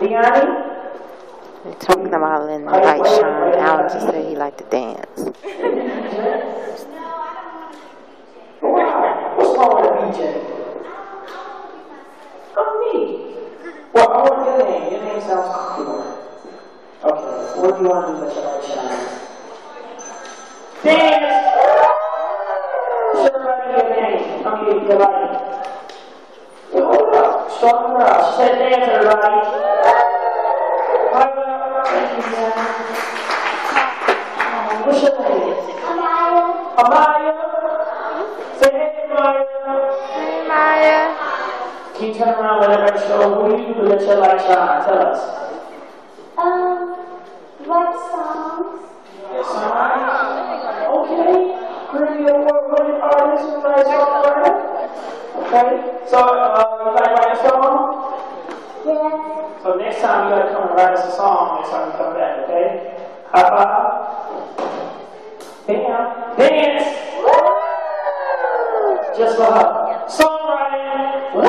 Deani? We're talking about letting the light shine. Alan just said he liked to dance. Why? What's wrong with a BJ? I'm oh, me. Well, I want your name. Your name sounds cool. Okay, what do you want to do with your light shine? Dance! What's everybody your name? Come here, your light. Hey, hold Strong girl. She said dance, everybody. You, name? Amaya. Say Amaya. Maya. Can you turn around let everybody show what you do to let your light? Tell us. Um, what songs? Okay. So, uh, you like writing a song? Yes. So next time you gotta come and write us a song next time you come back, okay? High five. Bam. Dance. Woo! Just for her. Songwriting. Woo!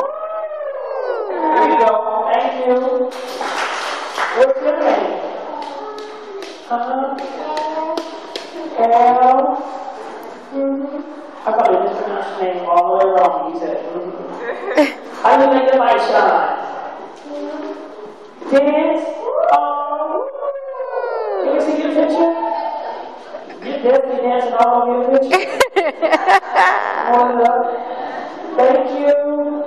There you go. Thank you. What's your name? Uh-huh. L. I probably just pronounced your name all the way wrong. You said, mm-hmm. Do you make the light shine? Dance. Oh. Can we see your picture? You're definitely dancing all over your picture. Hold up. Thank you.